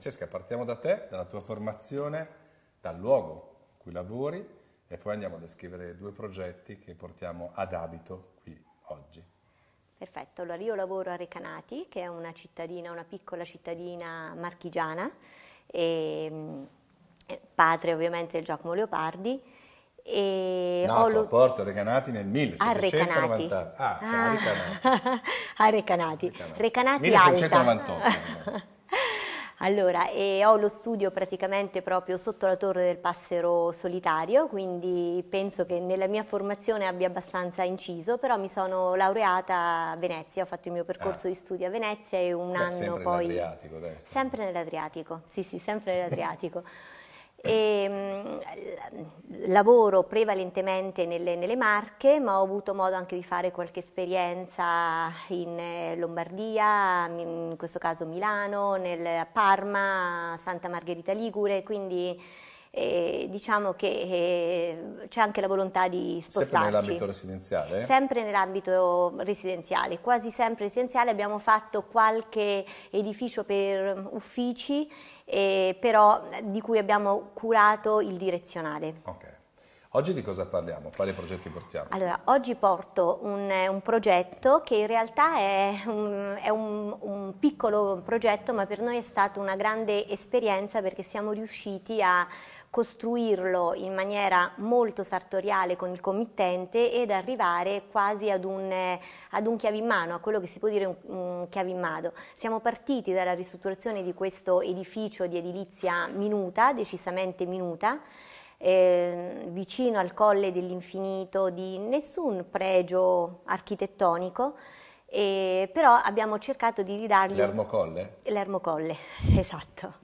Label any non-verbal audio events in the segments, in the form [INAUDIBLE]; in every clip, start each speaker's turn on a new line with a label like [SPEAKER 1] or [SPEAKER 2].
[SPEAKER 1] Francesca, partiamo da te, dalla tua formazione, dal luogo in cui lavori e poi andiamo a descrivere due progetti che portiamo ad abito qui oggi.
[SPEAKER 2] Perfetto, allora io lavoro a Recanati, che è una cittadina, una piccola cittadina marchigiana, e, padre ovviamente di Giacomo Leopardi.
[SPEAKER 1] E Nato lo... a Porto Recanati nel
[SPEAKER 2] 1790.
[SPEAKER 1] Ah,
[SPEAKER 2] ah.
[SPEAKER 1] a Recanati. [LAUGHS]
[SPEAKER 2] a Recanati.
[SPEAKER 1] Recanati,
[SPEAKER 2] Recanati
[SPEAKER 1] 1798. [LAUGHS]
[SPEAKER 2] Allora, e ho lo studio praticamente proprio sotto la torre del Passero Solitario, quindi penso che nella mia formazione abbia abbastanza inciso, però mi sono laureata a Venezia, ho fatto il mio percorso ah. di studio a Venezia e un Beh, anno
[SPEAKER 1] sempre
[SPEAKER 2] poi...
[SPEAKER 1] Sempre nell'Adriatico.
[SPEAKER 2] Sempre nell'Adriatico, sì sì, sempre nell'Adriatico. [LAUGHS] E, mh, lavoro prevalentemente nelle, nelle, Marche, ma ho avuto modo anche di fare qualche esperienza in eh, Lombardia, in questo caso Milano, nel Parma, Santa Margherita Ligure, quindi eh, diciamo che eh, c'è anche la volontà di spostarci.
[SPEAKER 1] Sempre nell'ambito residenziale?
[SPEAKER 2] Sempre nell'ambito residenziale, quasi sempre residenziale. Abbiamo fatto qualche edificio per uffici, eh, però di cui abbiamo curato il direzionale.
[SPEAKER 1] Ok. Oggi di cosa parliamo? Quali progetti portiamo?
[SPEAKER 2] Allora, oggi porto un, un progetto che in realtà è, un, è un, un, piccolo progetto, ma per noi è stata una grande esperienza perché siamo riusciti a costruirlo in maniera molto sartoriale con il committente ed arrivare quasi ad un, ad un chiave in mano, a quello che si può dire un, chiave in mano. Siamo partiti dalla ristrutturazione di questo edificio di edilizia minuta, decisamente minuta, eh, vicino al Colle dell'Infinito, di nessun pregio architettonico, eh, però abbiamo cercato di ridargli...
[SPEAKER 1] L'Ermocolle?
[SPEAKER 2] L'Ermocolle, [LAUGHS] esatto.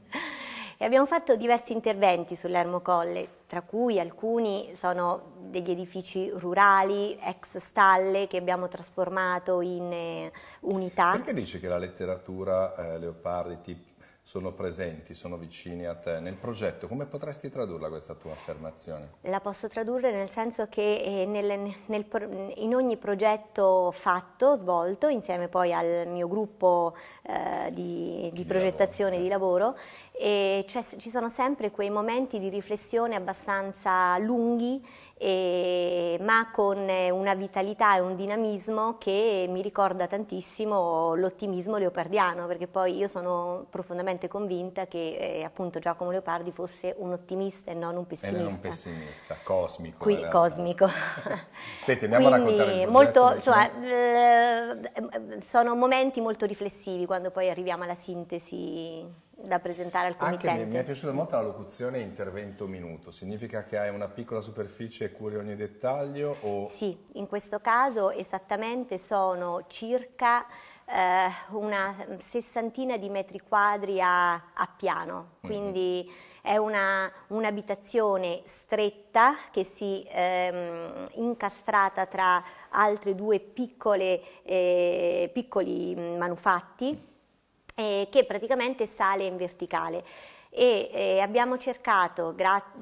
[SPEAKER 2] E abbiamo fatto diversi interventi sull'Ermocolle, tra cui alcuni sono degli edifici rurali, ex stalle, che abbiamo trasformato in eh, unità.
[SPEAKER 1] Perché dici che la letteratura eh, Leopardi, tipo sono presenti, sono vicini a te nel progetto, come potresti tradurla questa tua affermazione?
[SPEAKER 2] La posso tradurre nel senso che eh, nel, nel, in ogni progetto fatto, svolto, insieme poi al mio gruppo eh, di, di, progettazione di lavoro, e ci sono sempre quei momenti di riflessione abbastanza lunghi e, ma con una vitalità e un dinamismo che mi ricorda tantissimo l'ottimismo leopardiano, perché poi io sono profondamente convinta che eh, appunto Giacomo Leopardi fosse un ottimista e non un pessimista.
[SPEAKER 1] E non un pessimista, cosmico.
[SPEAKER 2] Qui, cosmico. [LAUGHS]
[SPEAKER 1] Senti, andiamo
[SPEAKER 2] Quindi,
[SPEAKER 1] a raccontare
[SPEAKER 2] molto, insomma, eh, sono momenti molto riflessivi quando poi arriviamo alla sintesi da presentare al committente.
[SPEAKER 1] Anche mi, mi è piaciuta molto la locuzione intervento minuto, significa che hai una piccola superficie e curi ogni dettaglio? O...
[SPEAKER 2] Sì, in questo caso esattamente sono circa eh, una sessantina di metri quadri a, a piano, mhm. quindi mm-hmm. è una, un'abitazione stretta che si ehm, incastrata tra altre due piccole, eh, piccoli manufatti eh, che praticamente sale in verticale e eh, abbiamo cercato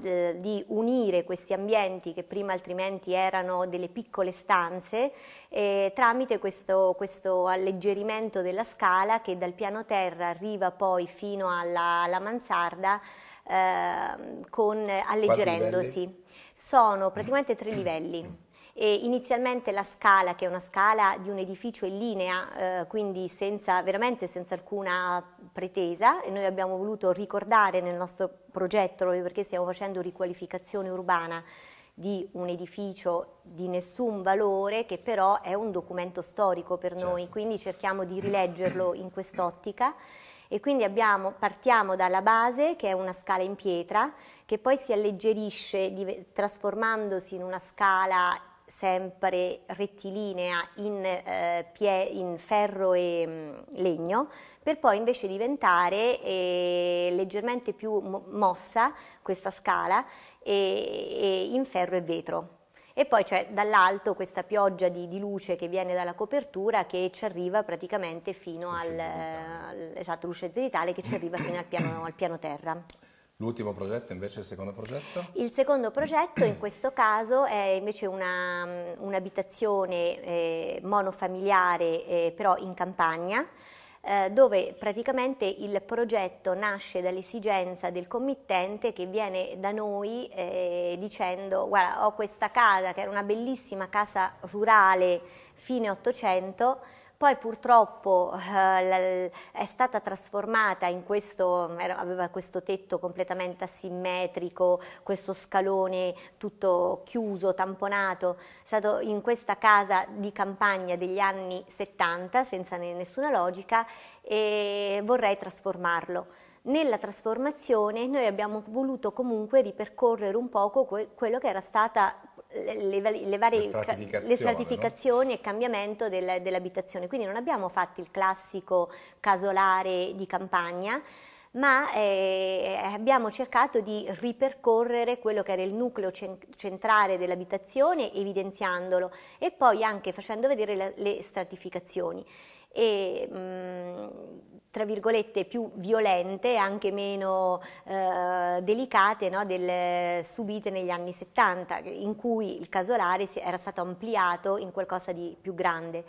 [SPEAKER 2] eh, di unire questi ambienti che prima altrimenti erano delle piccole stanze eh, tramite questo, questo, alleggerimento della scala che dal piano terra arriva poi fino alla, alla mansarda ehm, con, alleggerendosi. Sono praticamente tre livelli. E inizialmente la scala, che è una scala di un edificio in linea, eh, quindi senza, veramente senza alcuna pretesa, e noi abbiamo voluto ricordare nel nostro progetto, proprio perché stiamo facendo riqualificazione urbana, di un edificio di nessun valore che però è un documento storico per certo. noi, quindi cerchiamo di rileggerlo in quest'ottica. E quindi abbiamo, partiamo dalla base che è una scala in pietra che poi si alleggerisce trasformandosi in una scala sempre rettilinea in, eh, pie, in ferro e mh, mm, legno, per poi invece diventare eh, leggermente più mossa questa scala e, e in ferro e vetro. E poi c'è dall'alto questa pioggia di, di, luce che viene dalla copertura che ci arriva praticamente fino luce al, esatto, luce zeditale che ci arriva fino al piano, al piano terra.
[SPEAKER 1] L'ultimo progetto invece, il secondo progetto?
[SPEAKER 2] Il secondo progetto in questo caso è invece un'abitazione eh, monofamiliare eh, però in campagna eh, dove praticamente il progetto nasce dall'esigenza del committente che viene da noi eh, dicendo guarda ho questa casa che era una bellissima casa rurale fine 800 poi purtroppo eh, è stata trasformata in questo, aveva questo tetto completamente asimmetrico, questo scalone tutto chiuso, tamponato, è stato in questa casa di campagna degli anni 70 senza nessuna logica e vorrei trasformarlo. Nella trasformazione noi abbiamo voluto comunque ripercorrere un poco quello che era stata le, le, varie le stratificazioni, le stratificazioni no? e cambiamento del, dell'abitazione. Quindi non abbiamo fatto il classico casolare di campagna, ma eh, abbiamo cercato di ripercorrere quello che era il nucleo centrale dell'abitazione evidenziandolo e poi anche facendo vedere le, le stratificazioni. E, mh, tra virgolette più violente, anche meno eh, delicate, no, del, subite negli anni 70, in cui il casolare era stato ampliato in qualcosa di più grande.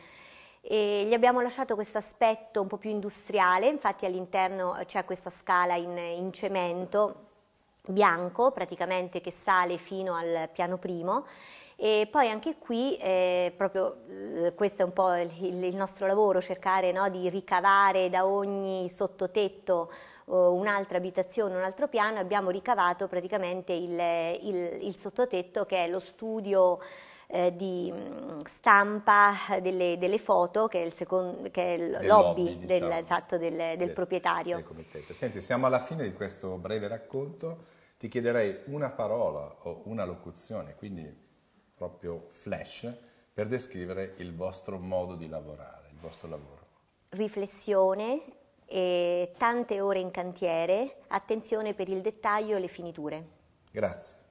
[SPEAKER 2] E gli abbiamo lasciato questo aspetto un po' più industriale, infatti all'interno c'è questa scala in, in cemento bianco praticamente che sale fino al piano primo. E poi anche qui, eh, proprio eh, questo è un po' il, il nostro lavoro, cercare no, di ricavare da ogni sottotetto uh, un'altra abitazione, un altro piano, abbiamo ricavato praticamente il, il, il sottotetto che è lo studio eh, di mm, stampa delle, delle, foto che è il, secondo, che è il lobby, lobby del, diciamo, esatto, del, del, del proprietario.
[SPEAKER 1] Senti, siamo alla fine di questo breve racconto, ti chiederei una parola o una locuzione, quindi proprio flash per descrivere il vostro modo di lavorare, il vostro lavoro.
[SPEAKER 2] Riflessione, e tante ore in cantiere, attenzione per il dettaglio e le finiture.
[SPEAKER 1] Grazie.